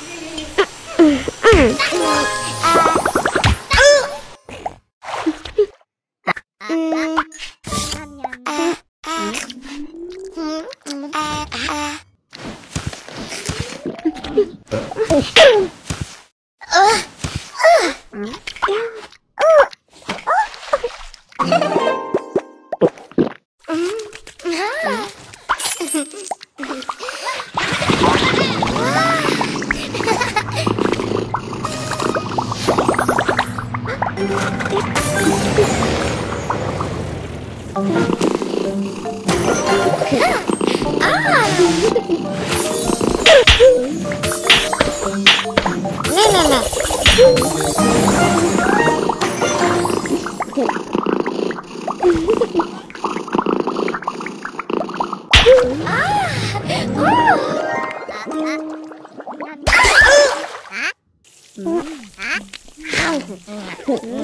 Yay! Mm-hmm.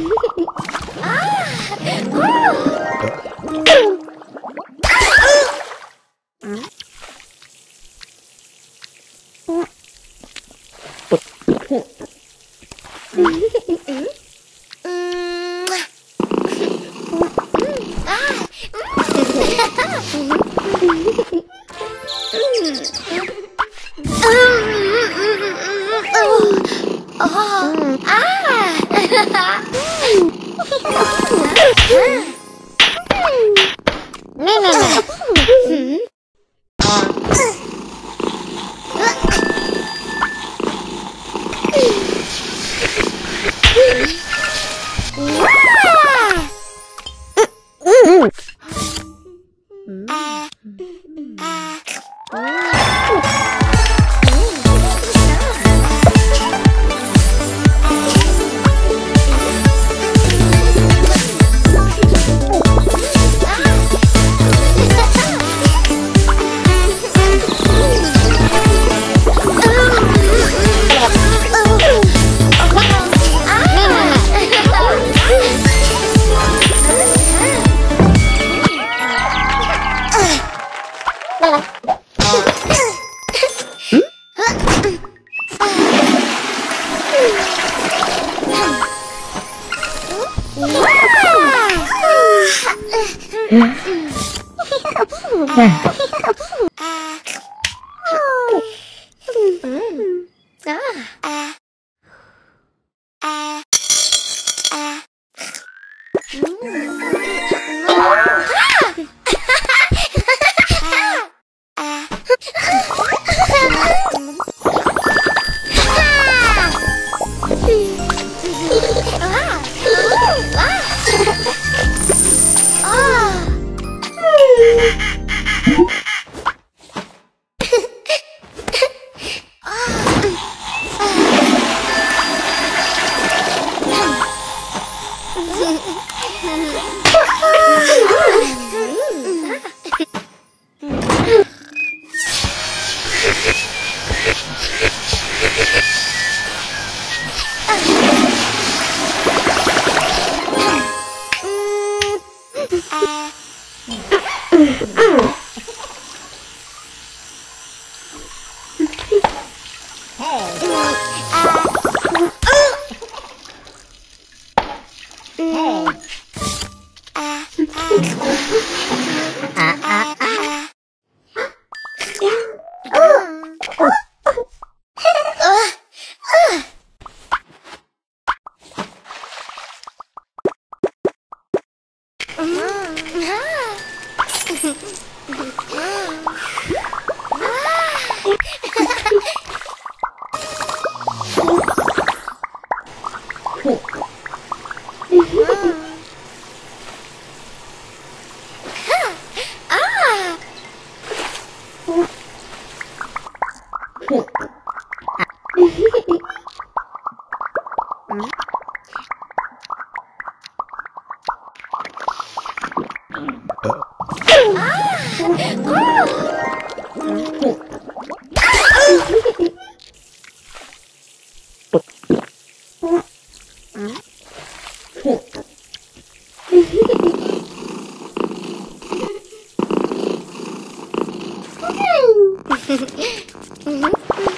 啊！妹妹妹妹。Mm-hmm. Mm-hmm. Mm-hmm.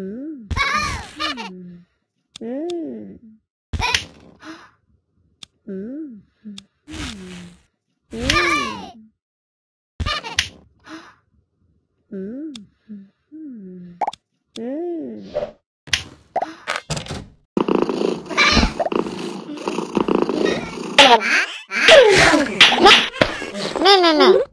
Mm. Mm. Mm. Mm. Mm. Mm. Mm. No, no, no.